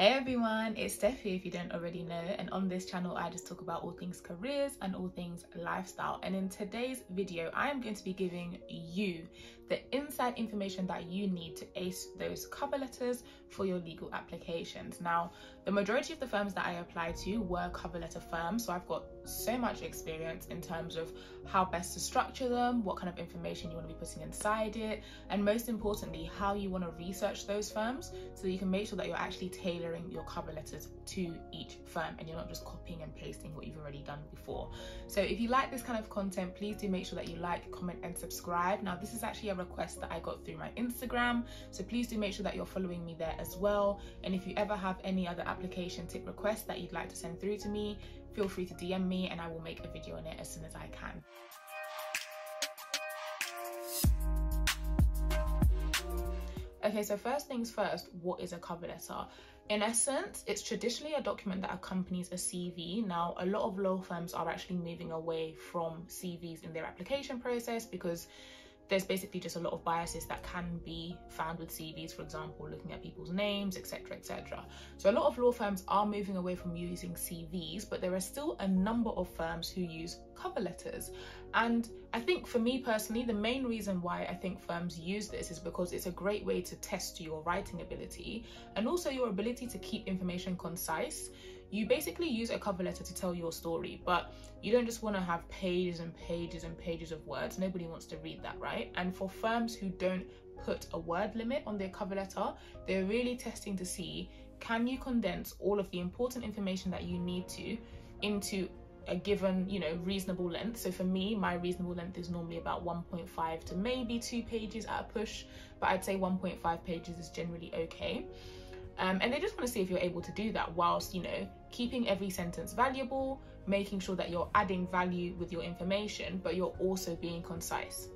Hey everyone, it's Steffi if you don't already know and on this channel I just talk about all things careers and all things lifestyle. And in today's video I am going to be giving you the inside information that you need to ace those cover letters for your legal applications. Now the majority of the firms that I applied to were cover letter firms so I've got so much experience in terms of how best to structure them, what kind of information you want to be putting inside it and most importantly how you want to research those firms so you can make sure that you're actually tailoring tailoring your cover letters to each firm and you're not just copying and pasting what you've already done before. So if you like this kind of content, please do make sure that you like, comment and subscribe. Now this is actually a request that I got through my Instagram. So please do make sure that you're following me there as well. And if you ever have any other application tip requests that you'd like to send through to me, feel free to DM me and I will make a video on it as soon as I can. Okay, so first things first, what is a cover letter? In essence, it's traditionally a document that accompanies a CV. Now, a lot of law firms are actually moving away from CVs in their application process because there's basically just a lot of biases that can be found with CVs, for example, looking at people's names, etc., etc. So a lot of law firms are moving away from using CVs, but there are still a number of firms who use cover letters. And I think for me personally, the main reason why I think firms use this is because it's a great way to test your writing ability and also your ability to keep information concise you basically use a cover letter to tell your story, but you don't just want to have pages and pages and pages of words. Nobody wants to read that, right? And for firms who don't put a word limit on their cover letter, they're really testing to see can you condense all of the important information that you need to into a given you know reasonable length so for me my reasonable length is normally about 1.5 to maybe two pages at a push but i'd say 1.5 pages is generally okay um, and they just want to see if you're able to do that whilst, you know, keeping every sentence valuable, making sure that you're adding value with your information, but you're also being concise.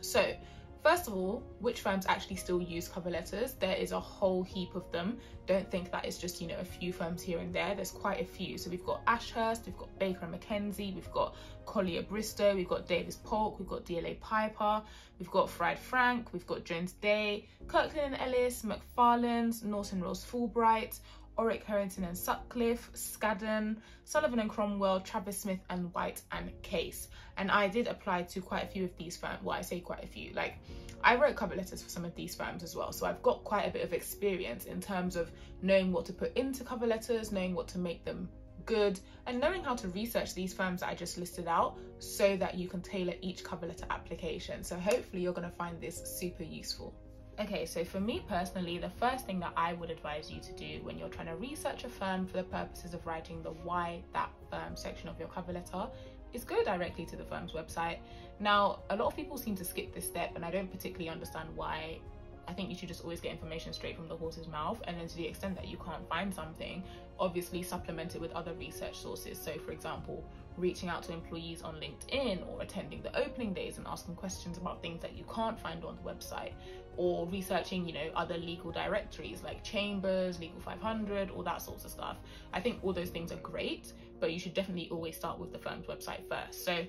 So First of all, which firms actually still use cover letters? There is a whole heap of them. Don't think that it's just, you know, a few firms here and there. There's quite a few. So we've got Ashurst, we've got Baker and McKenzie, we've got Collyer Bristow, we've got Davis Polk, we've got DLA Piper, we've got Fried Frank, we've got Jones Day, Kirkland and Ellis, Macfarlanes, Norton Rose Fulbright, Orrick, Herrington and Sutcliffe, Skadden, Sullivan and Cromwell, Travers Smith and White and Case. And I did apply to quite a few of these firms. Well, I say quite a few. Like I wrote cover letters for some of these firms as well. So I've got quite a bit of experience in terms of knowing what to put into cover letters, knowing what to make them good and knowing how to research these firms that I just listed out so that you can tailor each cover letter application. So hopefully you're going to find this super useful. Okay, so for me personally, the first thing that I would advise you to do when you're trying to research a firm for the purposes of writing the why that firm section of your cover letter is go directly to the firm's website. Now, a lot of people seem to skip this step and I don't particularly understand why I think you should just always get information straight from the horse's mouth and then to the extent that you can't find something, obviously supplement it with other research sources. So for example, reaching out to employees on LinkedIn or attending the opening days and asking questions about things that you can't find on the website or researching, you know, other legal directories like Chambers, Legal 500, all that sorts of stuff. I think all those things are great, but you should definitely always start with the firm's website first. So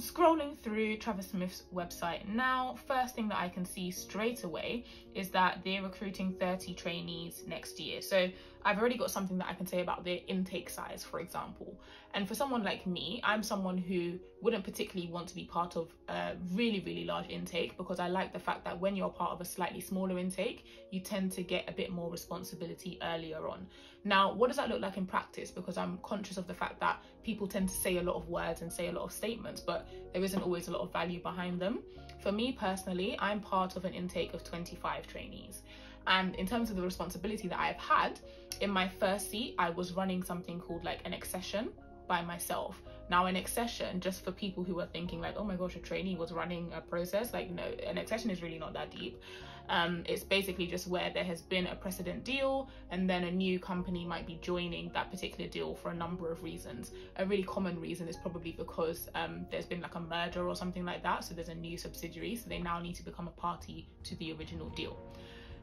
scrolling through Travers Smith's website now, first thing that I can see straight away is that they're recruiting 30 trainees next year. So I've already got something that I can say about their intake size, for example. And for someone like me, I'm someone who wouldn't particularly want to be part of a really, really large intake because I like the fact that when you're part of a slightly smaller intake, you tend to get a bit more responsibility earlier on. Now, what does that look like in practice? Because I'm conscious of the fact that people tend to say a lot of words and say a lot of statements, but there isn't always a lot of value behind them. For me personally, I'm part of an intake of 25 trainees. And in terms of the responsibility that I've had, in my first seat, I was running something called like an accession by myself. Now an accession, just for people who are thinking like, oh my gosh, a trainee was running a process, like no, an accession is really not that deep. Um, it's basically just where there has been a precedent deal and then a new company might be joining that particular deal for a number of reasons. A really common reason is probably because um, there's been like a merger or something like that. So there's a new subsidiary, so they now need to become a party to the original deal.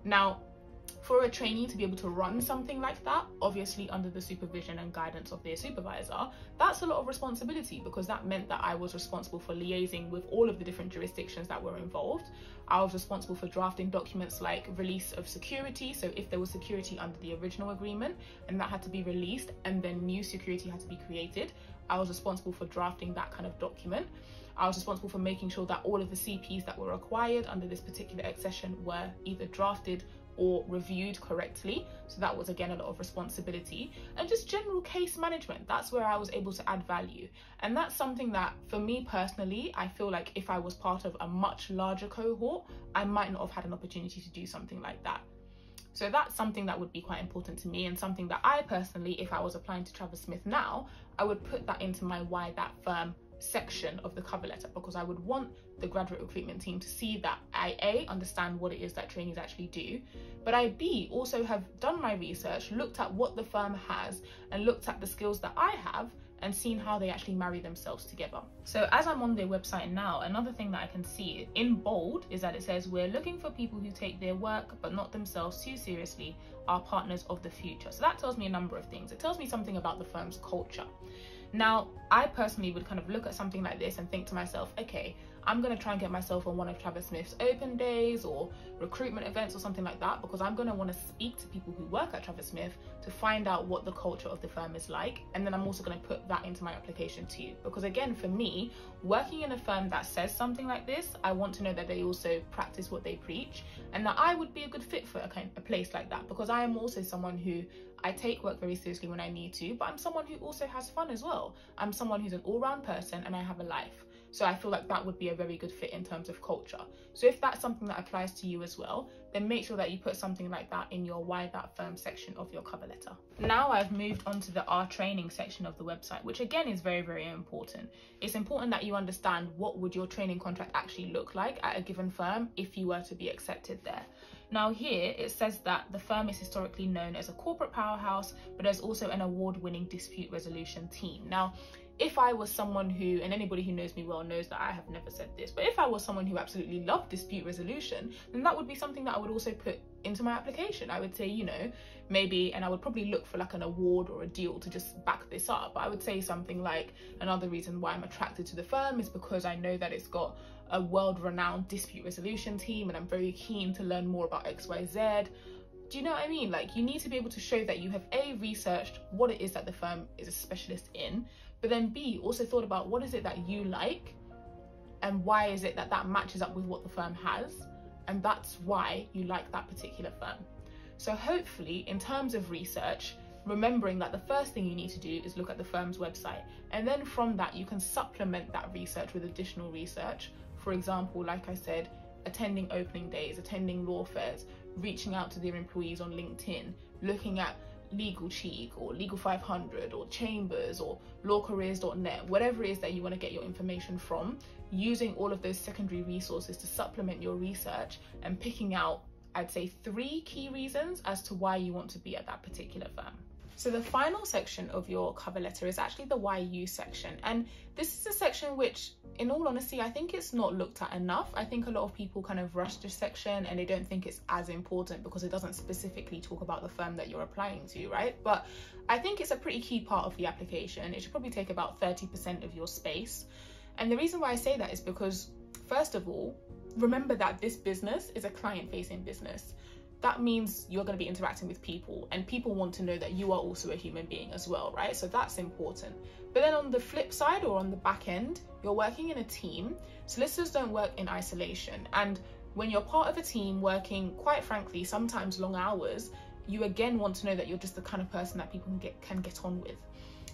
Now, for a trainee to be able to run something like that, obviously under the supervision and guidance of their supervisor, that's a lot of responsibility because that meant that I was responsible for liaising with all of the different jurisdictions that were involved. I was responsible for drafting documents like release of security. So if there was security under the original agreement and that had to be released and then new security had to be created, I was responsible for drafting that kind of document. I was responsible for making sure that all of the CPs that were required under this particular accession were either drafted or reviewed correctly. So that was again a lot of responsibility and just general case management. That's where I was able to add value. And that's something that for me personally, I feel like if I was part of a much larger cohort, I might not have had an opportunity to do something like that. So that's something that would be quite important to me and something that I personally, if I was applying to Travers Smith now, I would put that into my why that firm section of the cover letter because I would want the graduate recruitment team to see that I A, understand what it is that trainees actually do, but I B, also have done my research, looked at what the firm has and looked at the skills that I have and seen how they actually marry themselves together. So as I'm on their website now, another thing that I can see in bold is that it says, we're looking for people who take their work, but not themselves too seriously, are partners of the future. So that tells me a number of things. It tells me something about the firm's culture. Now, I personally would kind of look at something like this and think to myself, okay, I'm going to try and get myself on one of Travers Smith's open days or recruitment events or something like that because I'm going to want to speak to people who work at Travers Smith to find out what the culture of the firm is like. And then I'm also going to put that into my application too. Because again, for me, working in a firm that says something like this, I want to know that they also practice what they preach and that I would be a good fit for a, kind, a place like that because I am also someone who I take work very seriously when I need to, but I'm someone who also has fun as well. I'm someone who's an all round person and I have a life. So I feel like that would be a very good fit in terms of culture. So if that's something that applies to you as well, then make sure that you put something like that in your why that firm section of your cover letter. Now I've moved on to the R training section of the website, which again is very, very important. It's important that you understand what would your training contract actually look like at a given firm if you were to be accepted there. Now here it says that the firm is historically known as a corporate powerhouse, but there's also an award-winning dispute resolution team. Now if I was someone who, and anybody who knows me well knows that I have never said this, but if I was someone who absolutely loved dispute resolution, then that would be something that I would also put into my application. I would say, you know, maybe, and I would probably look for like an award or a deal to just back this up. But I would say something like, another reason why I'm attracted to the firm is because I know that it's got a world renowned dispute resolution team and I'm very keen to learn more about XYZ do you know what I mean? Like you need to be able to show that you have A, researched what it is that the firm is a specialist in, but then B, also thought about what is it that you like and why is it that that matches up with what the firm has. And that's why you like that particular firm. So hopefully in terms of research, remembering that the first thing you need to do is look at the firm's website. And then from that, you can supplement that research with additional research. For example, like I said, attending opening days, attending law fairs, reaching out to their employees on LinkedIn, looking at Legal Cheek or Legal 500 or Chambers or lawcareers.net, whatever it is that you want to get your information from, using all of those secondary resources to supplement your research and picking out, I'd say, three key reasons as to why you want to be at that particular firm. So the final section of your cover letter is actually the why you section. And this is a section which, in all honesty, I think it's not looked at enough. I think a lot of people kind of rush this section and they don't think it's as important because it doesn't specifically talk about the firm that you're applying to, right? But I think it's a pretty key part of the application. It should probably take about 30% of your space. And the reason why I say that is because, first of all, remember that this business is a client facing business that means you're going to be interacting with people and people want to know that you are also a human being as well, right? So that's important. But then on the flip side or on the back end, you're working in a team. Solicitors don't work in isolation. And when you're part of a team working, quite frankly, sometimes long hours, you again want to know that you're just the kind of person that people can get, can get on with.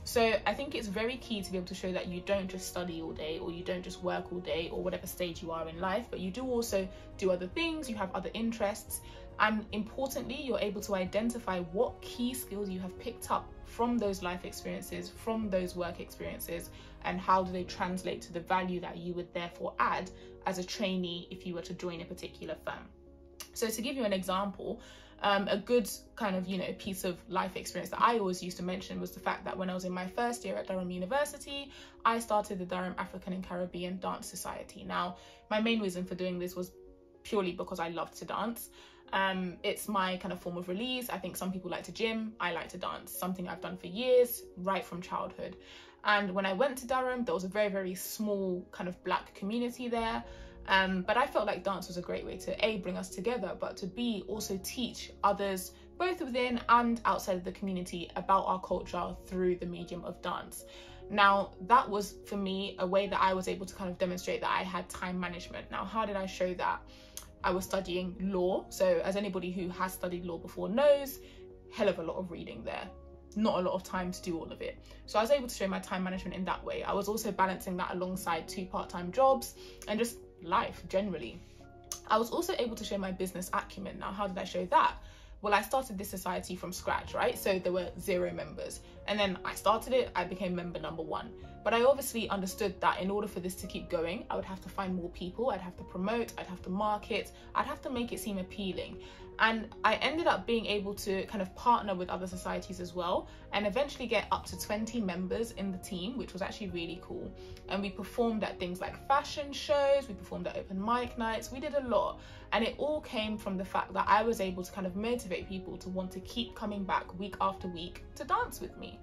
So I think it's very key to be able to show that you don't just study all day or you don't just work all day or whatever stage you are in life, but you do also do other things, you have other interests, and importantly, you're able to identify what key skills you have picked up from those life experiences, from those work experiences, and how do they translate to the value that you would therefore add as a trainee if you were to join a particular firm. So to give you an example, um, a good kind of you know piece of life experience that I always used to mention was the fact that when I was in my first year at Durham University, I started the Durham African and Caribbean Dance Society. Now, my main reason for doing this was purely because I loved to dance. Um, it's my kind of form of release. I think some people like to gym, I like to dance, something I've done for years, right from childhood. And when I went to Durham, there was a very, very small kind of black community there. Um, but I felt like dance was a great way to A, bring us together, but to B, also teach others, both within and outside of the community, about our culture through the medium of dance. Now, that was for me a way that I was able to kind of demonstrate that I had time management. Now, how did I show that? I was studying law. So, as anybody who has studied law before knows, hell of a lot of reading there not a lot of time to do all of it. So I was able to show my time management in that way. I was also balancing that alongside two part-time jobs and just life generally. I was also able to show my business acumen. Now, how did I show that? Well, I started this society from scratch, right? So there were zero members. And then I started it, I became member number one. But I obviously understood that in order for this to keep going, I would have to find more people, I'd have to promote, I'd have to market, I'd have to make it seem appealing. And I ended up being able to kind of partner with other societies as well and eventually get up to 20 members in the team, which was actually really cool. And we performed at things like fashion shows, we performed at open mic nights, we did a lot. And it all came from the fact that I was able to kind of motivate people to want to keep coming back week after week to dance with me.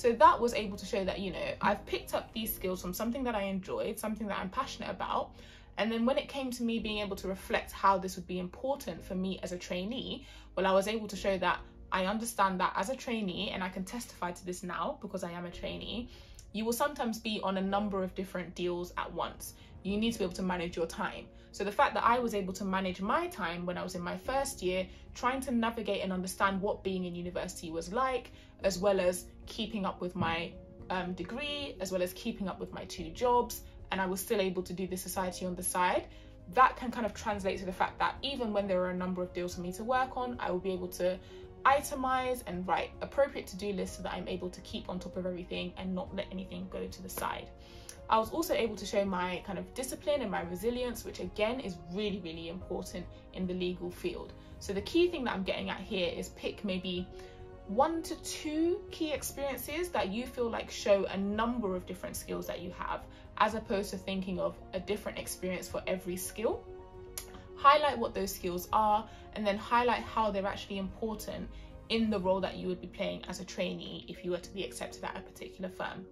So that was able to show that, you know, I've picked up these skills from something that I enjoyed, something that I'm passionate about. And then when it came to me being able to reflect how this would be important for me as a trainee, well, I was able to show that I understand that as a trainee, and I can testify to this now because I am a trainee, you will sometimes be on a number of different deals at once. You need to be able to manage your time. So the fact that I was able to manage my time when I was in my first year, trying to navigate and understand what being in university was like, as well as keeping up with my um, degree, as well as keeping up with my two jobs, and I was still able to do the society on the side, that can kind of translate to the fact that even when there are a number of deals for me to work on, I will be able to itemize and write appropriate to-do lists so that I'm able to keep on top of everything and not let anything go to the side. I was also able to show my kind of discipline and my resilience, which again is really, really important in the legal field. So the key thing that I'm getting at here is pick maybe one to two key experiences that you feel like show a number of different skills that you have, as opposed to thinking of a different experience for every skill. Highlight what those skills are and then highlight how they're actually important in the role that you would be playing as a trainee if you were to be accepted at a particular firm.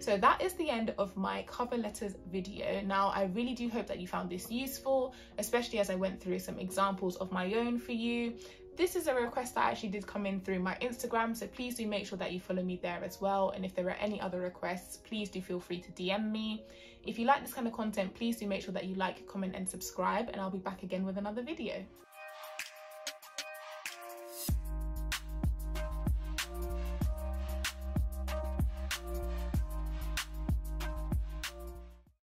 So that is the end of my cover letters video. Now, I really do hope that you found this useful, especially as I went through some examples of my own for you. This is a request that actually did come in through my Instagram, so please do make sure that you follow me there as well. And if there are any other requests, please do feel free to DM me. If you like this kind of content, please do make sure that you like, comment and subscribe and I'll be back again with another video.